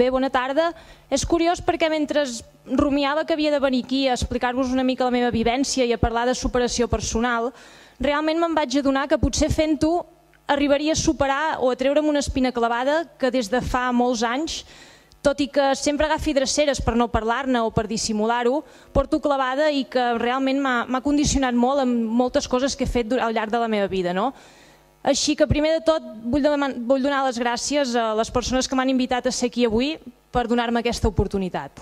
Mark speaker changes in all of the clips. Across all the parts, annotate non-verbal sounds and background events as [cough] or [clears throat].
Speaker 1: Bé, bona tarda. És curiós perquè mentre rumiava que havia de venir aquí a explicar-vos una mica la meva vivència i a parlar de superació personal, realment me'n vaig adonar que potser fent-ho arribaria a superar o a treure'm una espina clavada que des de fa molts anys, tot i que sempre agafi dreceres per no parlar-ne o per dissimular-ho, porto clavada i que realment m'ha condicionat molt en moltes coses que he fet al llarg de la meva vida. No? Així que primer de tot vull, vull donar les gràcies a les persones que m'han invitat a ser aquí avui per donar-me aquesta oportunitat.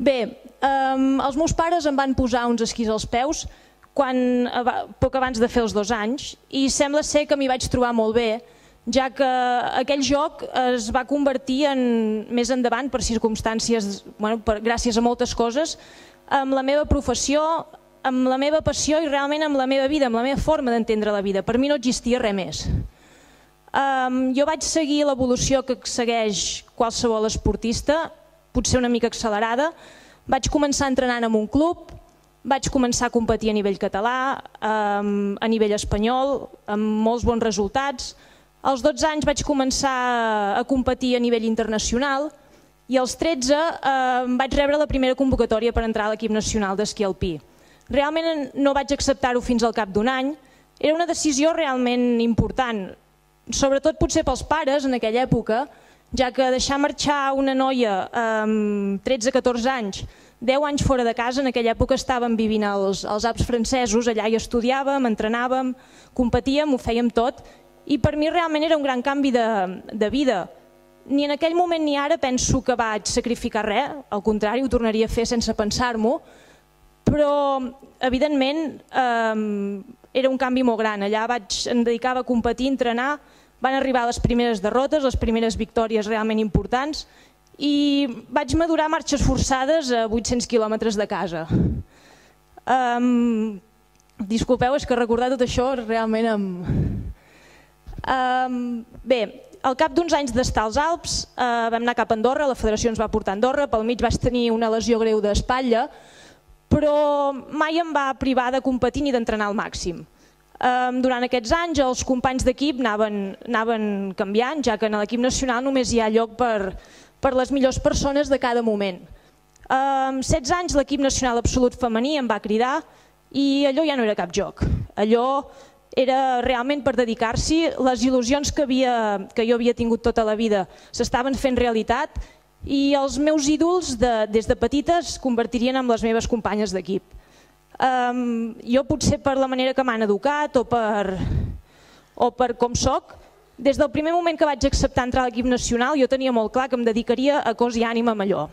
Speaker 1: Bé, els meus pares em van posar uns esquís als peus quan, poc abans de fer els dos anys i sembla ser que m'hi vaig trobar molt bé, ja que aquell joc es va convertir en, més endavant per circumstàncies, bueno, per, gràcies a moltes coses, amb la meva professió, amb la meva passió i realment amb la meva vida, amb la meva forma d'entendre la vida. Per mi no existia res més. Um, jo vaig seguir l'evolució que segueix qualsevol esportista, potser una mica accelerada. Vaig començar entrenant en un club, vaig començar a competir a nivell català, um, a nivell espanyol, amb molts bons resultats. Als 12 anys vaig començar a competir a nivell internacional i als 13 eh, vaig rebre la primera convocatòria per entrar a l'equip nacional d'esquí alpí. Realment no vaig acceptar-ho fins al cap d'un any. Era una decisió realment important, sobretot potser pels pares en aquella època, ja que deixar marxar una noia amb 13-14 anys, 10 anys fora de casa, en aquella època estàvem vivint als, als Alps francesos, allà hi estudiàvem, entrenàvem, competíem, ho fèiem tot, i per mi realment era un gran canvi de, de vida. Ni en aquell moment ni ara penso que vaig sacrificar res, al contrari, ho tornaria a fer sense pensar-m'ho, però evidentment eh, era un canvi molt gran. Allà vaig, em dedicava a competir, a entrenar, van arribar les primeres derrotes, les primeres victòries realment importants i vaig madurar marxes forçades a 800 quilòmetres de casa. Um, disculpeu, és que recordar tot això realment em... Um, bé, al cap d'uns anys d'estar als Alps uh, vam anar cap a Andorra, la federació ens va portar a Andorra, pel mig vaig tenir una lesió greu d'espatlla, però mai em va privar de competir ni d'entrenar al màxim. Durant aquests anys els companys d'equip anaven, canviant, ja que en l'equip nacional només hi ha lloc per, per les millors persones de cada moment. Amb 16 anys l'equip nacional absolut femení em va cridar i allò ja no era cap joc. Allò era realment per dedicar-s'hi, les il·lusions que, havia, que jo havia tingut tota la vida s'estaven fent realitat i els meus ídols de, des de petites es convertirien en les meves companyes d'equip. Um, jo potser per la manera que m'han educat o per, o per com sóc, des del primer moment que vaig acceptar entrar a l'equip nacional jo tenia molt clar que em dedicaria a cos i ànima amb allò.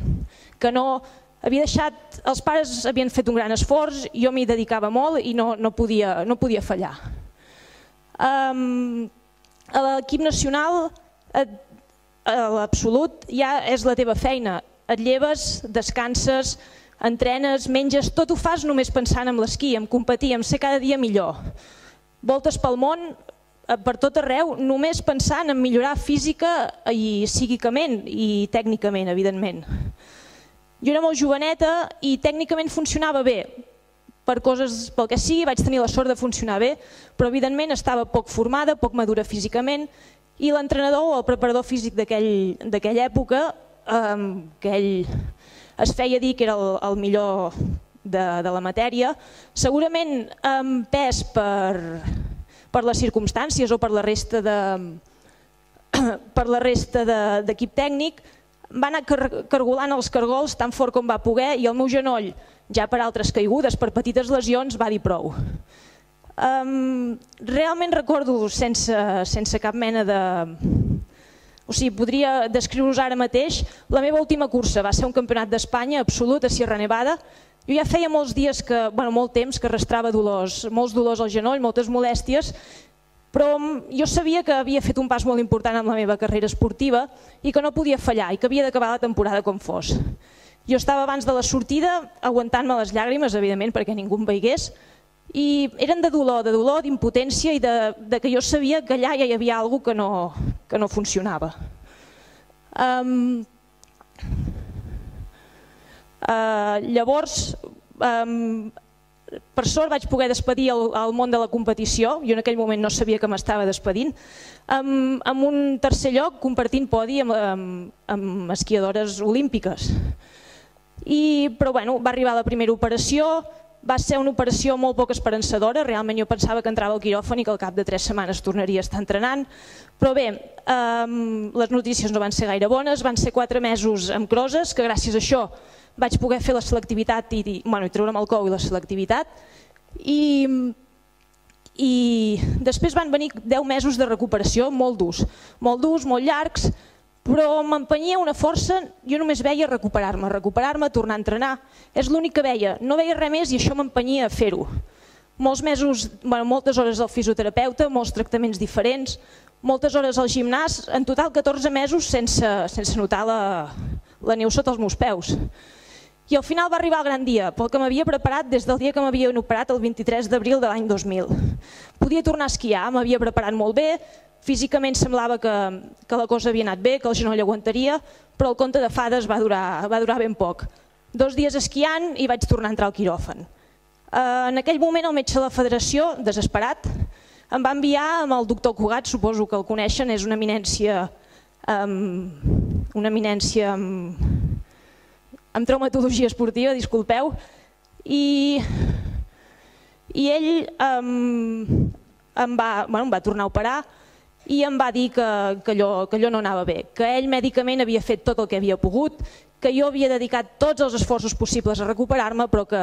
Speaker 1: Que no, havia deixat, els pares havien fet un gran esforç, jo m'hi dedicava molt i no, no, podia, no podia fallar. Um, a l'equip nacional et l'absolut ja és la teva feina. Et lleves, descanses, entrenes, menges, tot ho fas només pensant en l'esquí, en competir, en ser cada dia millor. Voltes pel món, eh, per tot arreu, només pensant en millorar física i psíquicament i tècnicament, evidentment. Jo era molt joveneta i tècnicament funcionava bé, per coses, pel que sigui, vaig tenir la sort de funcionar bé, però evidentment estava poc formada, poc madura físicament i l'entrenador o el preparador físic d'aquella època, eh, que ell es feia dir que era el, el millor de, de la matèria, segurament amb pes per, per les circumstàncies o per la resta de [clears throat] per la resta d'equip de, tècnic, va anar car cargolant els cargols tan fort com va poder i el meu genoll, ja per altres caigudes, per petites lesions, va dir prou. Um, realment recordo sense, sense cap mena de... O sigui, podria descriure-vos ara mateix, la meva última cursa va ser un campionat d'Espanya absolut a Sierra Nevada. Jo ja feia molts dies, que, bueno, molt temps, que arrastrava dolors, molts dolors al genoll, moltes molèsties, però jo sabia que havia fet un pas molt important en la meva carrera esportiva i que no podia fallar i que havia d'acabar la temporada com fos. Jo estava abans de la sortida aguantant-me les llàgrimes, evidentment, perquè ningú em veigués, i eren de dolor, de dolor, d'impotència i de, de que jo sabia que allà ja hi havia alguna que no, que no funcionava. Um, uh, llavors, um, per sort vaig poder despedir el, el món de la competició, jo en aquell moment no sabia que m'estava despedint, amb, amb un tercer lloc compartint podi amb, amb, amb esquiadores olímpiques. I, però bueno, va arribar la primera operació, va ser una operació molt poc esperançadora, realment jo pensava que entrava al quiròfan i que al cap de tres setmanes tornaria a estar entrenant, però bé, eh, les notícies no van ser gaire bones, van ser quatre mesos amb croses, que gràcies a això vaig poder fer la selectivitat i, bueno, i treure'm el cou i la selectivitat, i, i després van venir 10 mesos de recuperació molt durs, molt durs, molt llargs, però m'empenyia una força, jo només veia recuperar-me, recuperar-me, tornar a entrenar. És l'únic que veia, no veia res més i això m'empenyia a fer-ho. Molts mesos, bueno, moltes hores al fisioterapeuta, molts tractaments diferents, moltes hores al gimnàs, en total 14 mesos sense, sense notar la, la neu sota els meus peus. I al final va arribar el gran dia, pel que m'havia preparat des del dia que m'havien operat el 23 d'abril de l'any 2000. Podia tornar a esquiar, m'havia preparat molt bé, Físicament semblava que, que la cosa havia anat bé, que el genoll aguantaria, però el conte de fades va durar, va durar ben poc. Dos dies esquiant i vaig tornar a entrar al quiròfan. Eh, en aquell moment el metge de la federació, desesperat, em va enviar amb el doctor Cugat, suposo que el coneixen, és una eminència, um, una eminència amb, amb traumatologia esportiva, disculpeu, i, i ell um, em, va, bueno, em va tornar a operar, i em va dir que, que, allò, que allò no anava bé, que ell mèdicament havia fet tot el que havia pogut, que jo havia dedicat tots els esforços possibles a recuperar-me, però que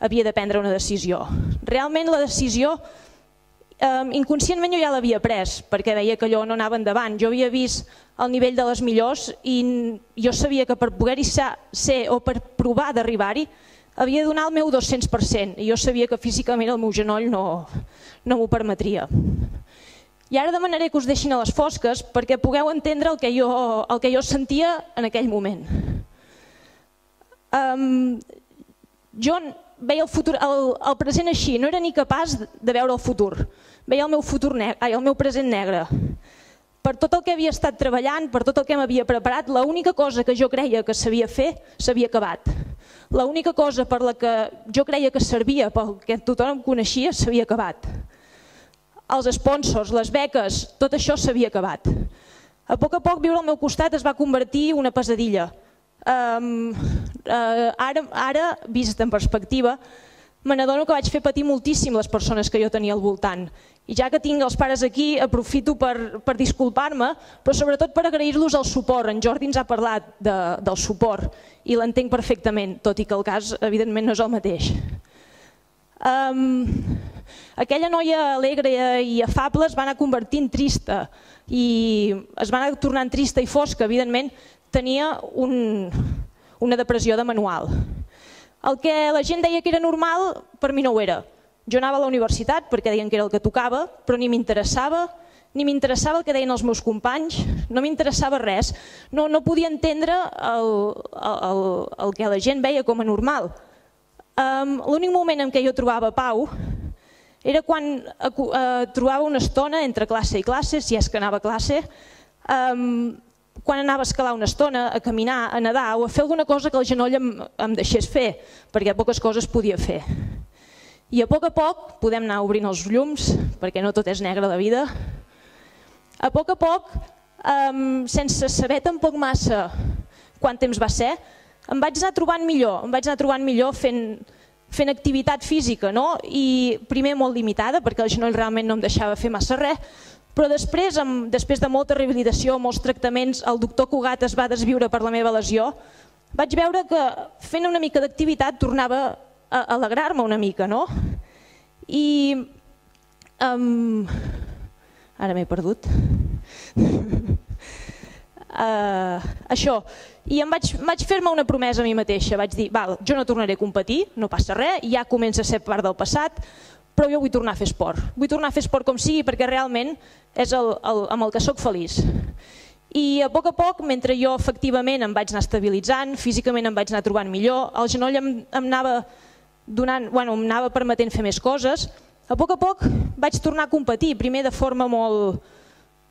Speaker 1: havia de prendre una decisió. Realment la decisió, eh, inconscientment jo ja l'havia pres, perquè veia que allò no anava endavant. Jo havia vist el nivell de les millors i jo sabia que per poder-hi ser o per provar d'arribar-hi havia de donar el meu 200% i jo sabia que físicament el meu genoll no, no m'ho permetria. I ara demanaré que us deixin a les fosques perquè pugueu entendre el que jo, el que jo sentia en aquell moment. Um, jo veia el, futur, el, el present així, no era ni capaç de veure el futur. Veia el meu, futur negre, ai, el meu present negre. Per tot el que havia estat treballant, per tot el que m'havia preparat, l'única cosa que jo creia que sabia fer s'havia acabat. L'única cosa per la que jo creia que servia, pel que tothom coneixia, s'havia acabat els sponsors, les beques, tot això s'havia acabat. A poc a poc viure al meu costat es va convertir una pesadilla. Um, uh, ara, ara, vist en perspectiva, me n'adono que vaig fer patir moltíssim les persones que jo tenia al voltant. I ja que tinc els pares aquí, aprofito per, per disculpar-me, però sobretot per agrair-los el suport. En Jordi ens ha parlat de, del suport i l'entenc perfectament, tot i que el cas evidentment no és el mateix. Um, aquella noia alegre i afable es va anar convertint trista i es va anar tornant trista i fosca, evidentment tenia un, una depressió de manual. El que la gent deia que era normal, per mi no ho era. Jo anava a la universitat perquè deien que era el que tocava, però ni m'interessava, ni m'interessava el que deien els meus companys, no m'interessava res. No, no podia entendre el, el, el que la gent veia com a normal. Um, L'únic moment en què jo trobava pau era quan eh, trobava una estona entre classe i classe, si és que anava a classe, um, quan anava a escalar una estona, a caminar, a nedar o a fer alguna cosa que el genoll em, em deixés fer, perquè poques coses podia fer. I a poc a poc podem anar obrint els llums, perquè no tot és negre la vida. A poc a poc, um, sense saber tampoc massa quant temps va ser, em vaig anar trobant millor, em vaig anar trobant millor fent, fent activitat física, no? i primer molt limitada, perquè el genoll realment no em deixava fer massa res, però després, amb, després de molta rehabilitació, molts tractaments, el doctor Cugat es va desviure per la meva lesió, vaig veure que fent una mica d'activitat tornava a alegrar-me una mica, no? I... Um, ara m'he perdut. uh, [laughs] això, i em vaig, vaig fer-me una promesa a mi mateixa, vaig dir, val, jo no tornaré a competir, no passa res, ja comença a ser part del passat, però jo vull tornar a fer esport. Vull tornar a fer esport com sigui perquè realment és el, el, amb el que sóc feliç. I a poc a poc, mentre jo efectivament em vaig anar estabilitzant, físicament em vaig anar trobant millor, el genoll em, em, anava, donant, bueno, em anava permetent fer més coses, a poc a poc vaig tornar a competir, primer de forma molt,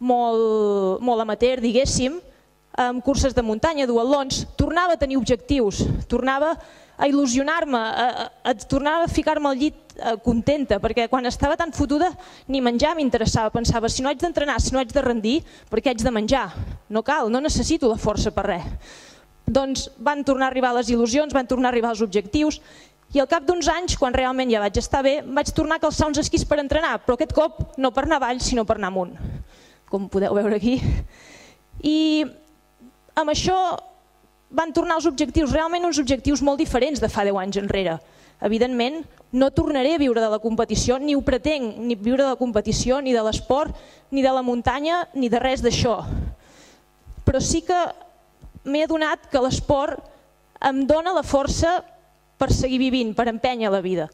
Speaker 1: molt, molt amateur, diguéssim, amb curses de muntanya, duatlons, tornava a tenir objectius, tornava a il·lusionar-me, a, tornava a ficar-me al llit eh, contenta, perquè quan estava tan fotuda ni menjar m'interessava. Pensava, si no haig d'entrenar, si no haig de rendir, per què haig de menjar? No cal, no necessito la força per res. Doncs van tornar a arribar les il·lusions, van tornar a arribar els objectius, i al cap d'uns anys, quan realment ja vaig estar bé, vaig tornar a calçar uns esquís per entrenar, però aquest cop no per anar avall, sinó per anar amunt, com podeu veure aquí. I amb això van tornar els objectius, realment uns objectius molt diferents de fa 10 anys enrere. Evidentment, no tornaré a viure de la competició, ni ho pretenc, ni viure de la competició, ni de l'esport, ni de la muntanya, ni de res d'això. Però sí que m'he adonat que l'esport em dona la força per seguir vivint, per empènyer la vida.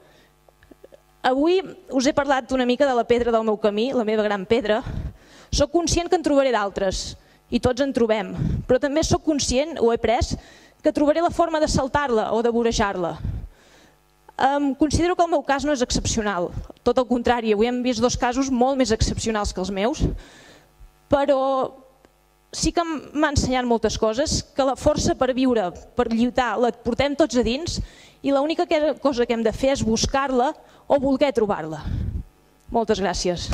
Speaker 1: Avui us he parlat una mica de la pedra del meu camí, la meva gran pedra. Soc conscient que en trobaré d'altres, i tots en trobem, però també sóc conscient, ho he pres, que trobaré la forma de saltar-la o de vorejar-la. Um, considero que el meu cas no és excepcional, tot el contrari, avui hem vist dos casos molt més excepcionals que els meus, però sí que m'ha ensenyat moltes coses, que la força per viure, per lluitar, la portem tots a dins i l'única cosa que hem de fer és buscar-la o voler trobar-la. Moltes gràcies.